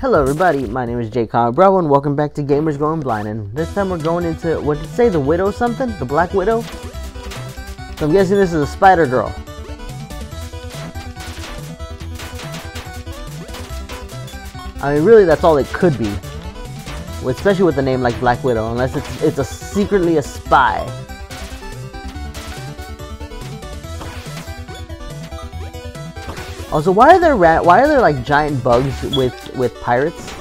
Hello everybody, my name is Jay Bravo and welcome back to Gamers Going Blind and this time we're going into, what did it say, the Widow something? The Black Widow? So I'm guessing this is a Spider Girl. I mean really that's all it could be. Especially with a name like Black Widow, unless it's, it's a secretly a spy. Also, why are there rat? Why are there like giant bugs with with pirates?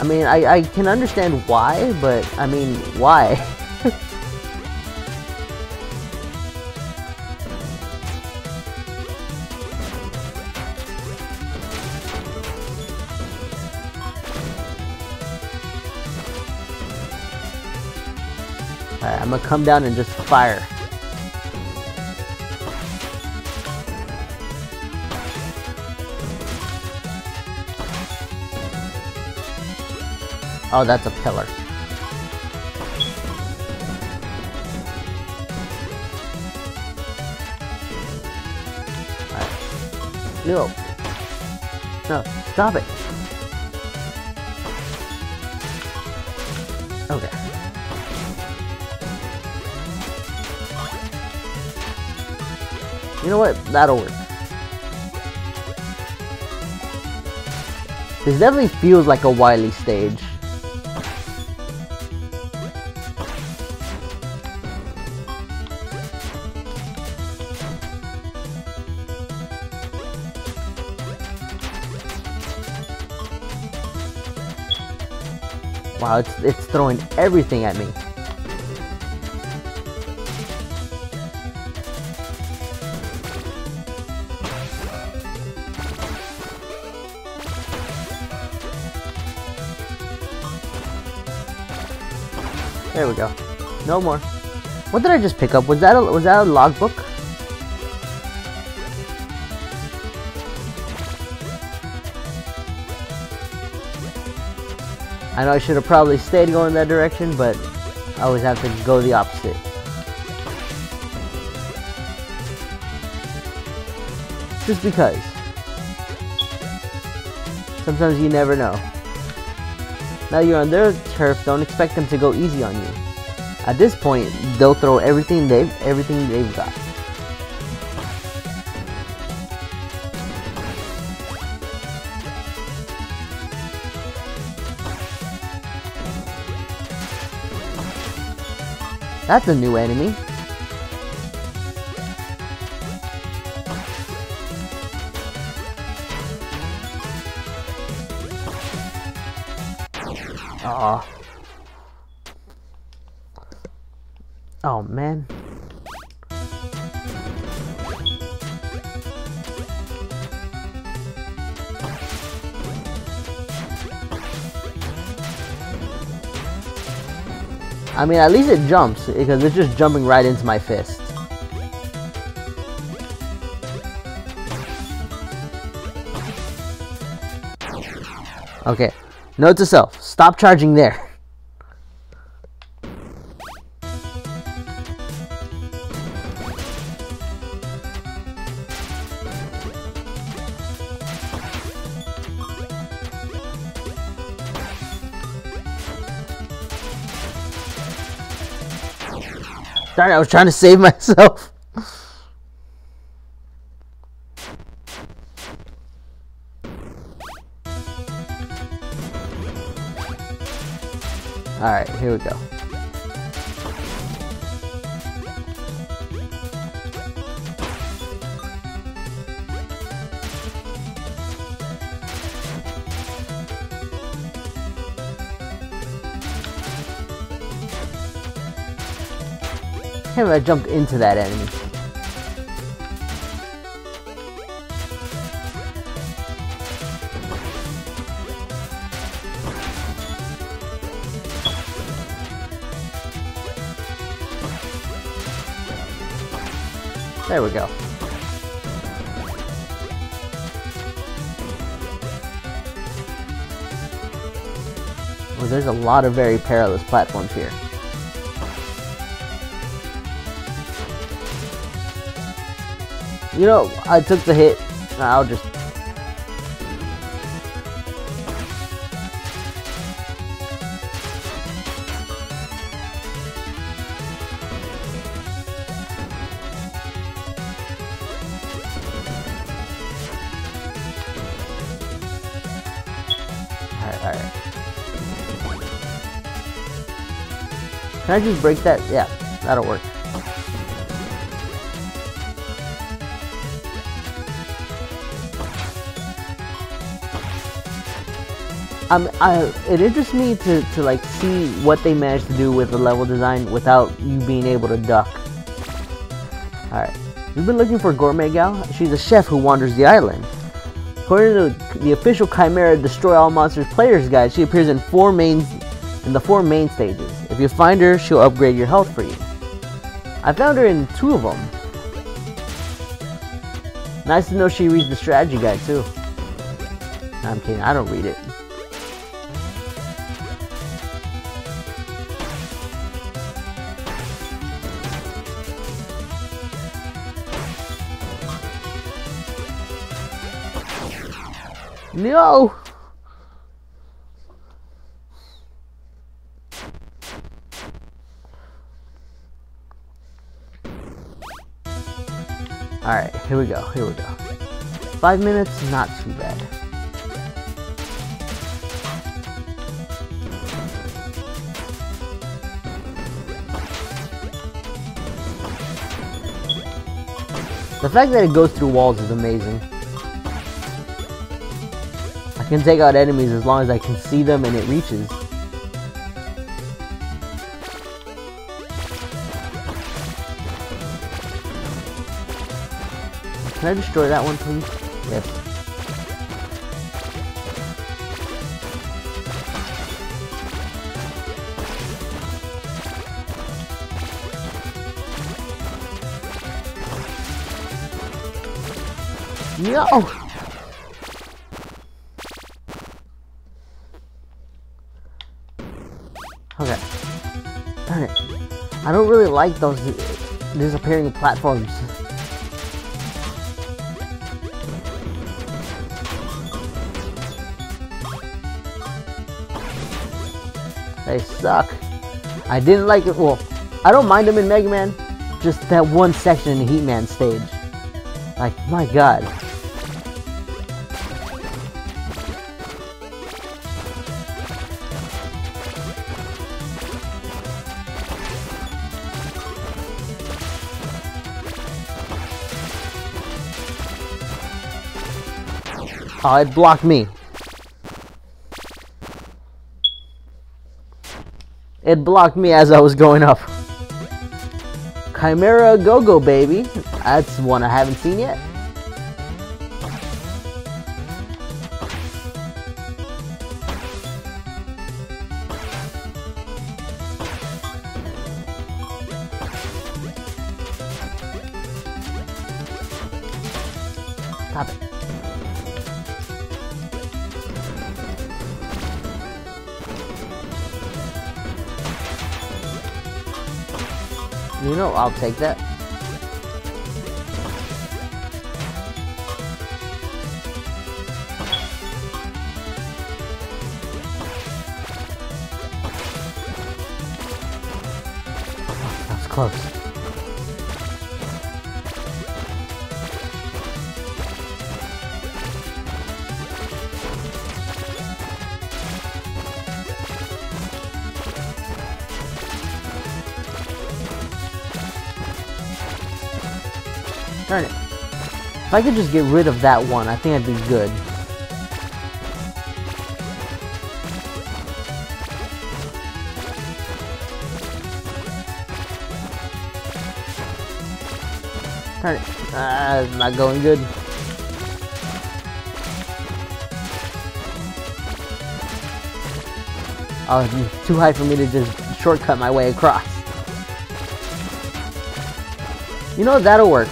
I mean, I I can understand why, but I mean, why? I'm gonna come down and just fire. Oh, that's a pillar. Right. No. No, stop it. You know what? That'll work. This definitely feels like a Wily stage. Wow, it's, it's throwing everything at me. There we go. No more. What did I just pick up? Was that a, was that a logbook? I know I should have probably stayed going that direction, but I always have to go the opposite. Just because. Sometimes you never know. Now you're on their turf, don't expect them to go easy on you. At this point, they'll throw everything they've everything they've got. That's a new enemy. Oh. Oh man. I mean, at least it jumps, because it's just jumping right into my fist. Okay, note to self, stop charging there. Sorry, I was trying to save myself. Alright, here we go. Can't I jumped into that enemy. There we go. Well, there's a lot of very perilous platforms here. You know, I took the hit. I'll just I just break that? Yeah, that'll work. Um, I, it interests me to, to like see what they managed to do with the level design without you being able to duck. Alright, we've been looking for Gourmet Gal. She's a chef who wanders the island. According to the official Khimera Destroy All Monsters Player's Guide, she appears in four main in the four main stages. If you find her, she'll upgrade your health for you. I found her in two of them. Nice to know she reads the strategy guide too. I'm kidding, I don't read it. No! Alright, here we go, here we go. Five minutes, not too bad. The fact that it goes through walls is amazing. I can take out enemies as long as I can see them and it reaches. Can I destroy that one, please? Yes. No! Okay. Darn it. I don't really like those disappearing platforms. They suck. I didn't like it. Well, I don't mind them in Mega Man. Just that one section in the Heat Man stage. Like, my god. Oh, it blocked me. It blocked me as I was going up. Khimera Go-Go, baby. That's one I haven't seen yet. Stop it. You know, I'll take that. Darn it. If I could just get rid of that one, I think I'd be good. Darn it. Ah, it's not going good. Oh, it's too high for me to just shortcut my way across. You know, that'll work.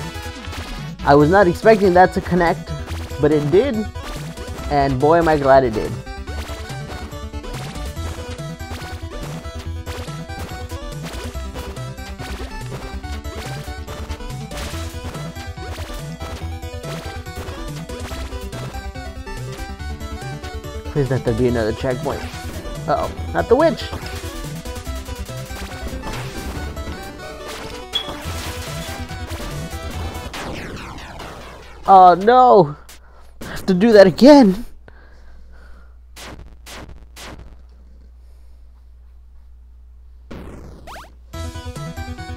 I was not expecting that to connect, but it did, and boy am I glad it did. Please let there be another checkpoint. Uh oh not the witch! Oh no! I have to do that again!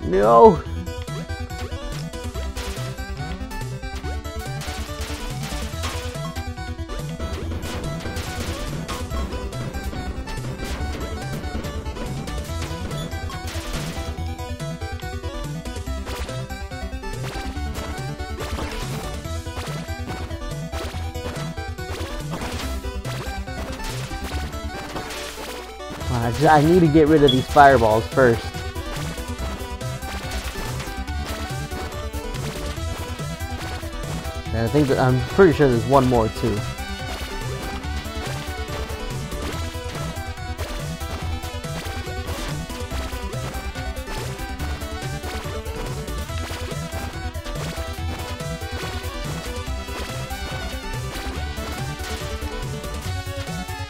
No! I, need to get rid of these fireballs first. And I think that I'm pretty sure there's one more too.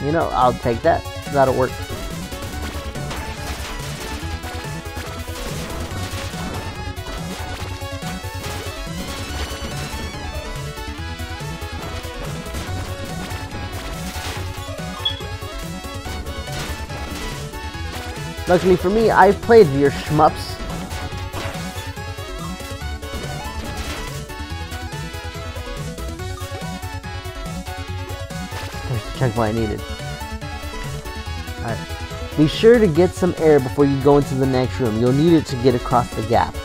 You know, I'll take that. That'll work. Luckily for me, I've played your shmups. There's the checkpoint I needed. Alright. Be sure to get some air before you go into the next room. You'll need it to get across the gap.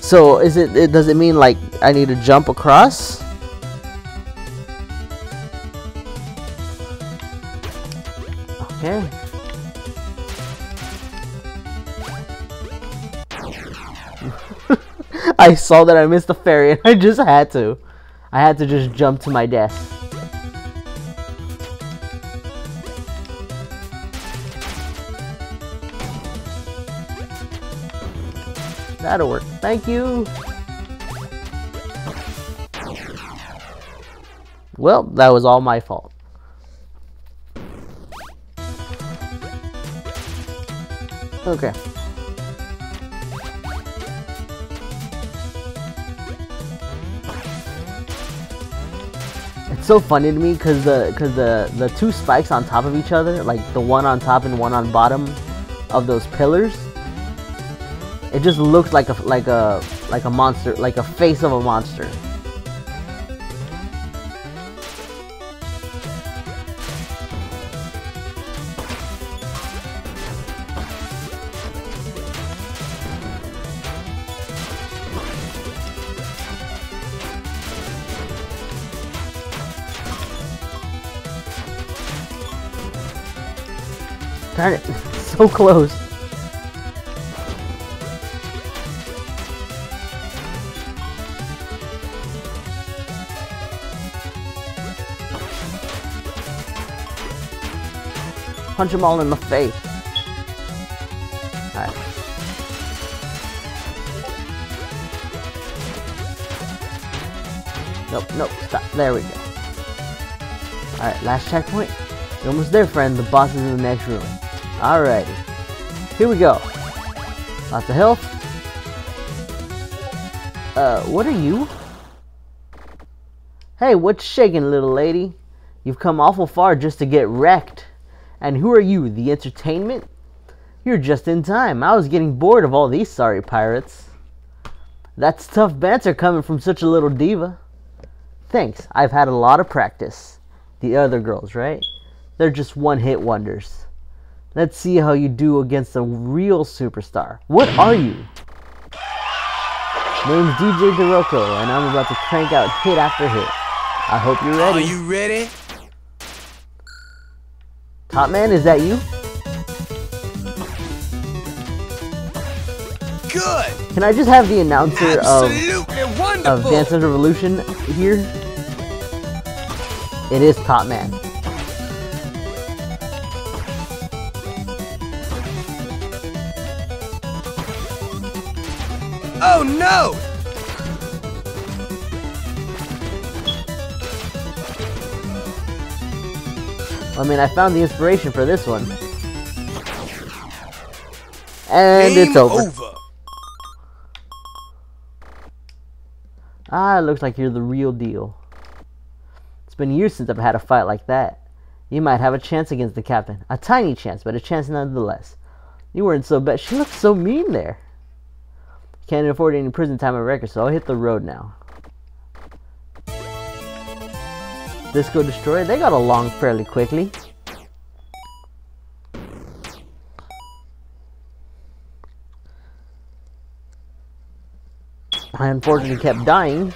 So, is it, it does it mean like I need to jump across? I saw that I missed the ferry and I just had to. I had to just jump to my death. That'll work. Thank you. Well, that was all my fault. Okay. So funny to me because the because the the two spikes on top of each other, like the one on top and one on bottom of those pillars, it just looks like a like a like a monster, like a face of a monster. So close. Punch them all in the face. Nope, nope, stop. There we go. Alright, last checkpoint. You're almost there, friend. The boss is in the next room. Alrighty. Here we go. Lots of health. Uh, what are you? Hey, what's shaking, little lady? You've come awful far just to get wrecked. And who are you, the entertainment? You're just in time. I was getting bored of all these sorry pirates. That's tough banter coming from such a little diva. Thanks, I've had a lot of practice. The other girls, right? They're just one-hit wonders. Let's see how you do against a real superstar. What are you? Name's DJ DeRocco, and I'm about to crank out hit after hit. I hope you're ready. Are you ready? Top man, is that you? Good. Can I just have the announcer of, Absolutely of wonderful. Dance Dance Revolution here? It is Top Man. Oh no! I mean, I found the inspiration for this one. And Game it's over. over. Ah, it looks like you're the real deal. It's been years since I've had a fight like that. You might have a chance against the captain. A tiny chance, but a chance nonetheless. You weren't so bad. She looked so mean there. Can't afford any prison time or record, so I'll hit the road now. Disco Destroyer, they got along fairly quickly. I unfortunately kept dying.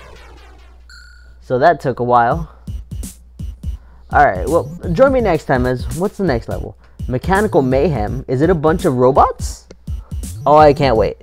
So that took a while. Alright, well, join me next time as what's the next level? Mechanical Mayhem. Is it a bunch of robots? Oh, I can't wait.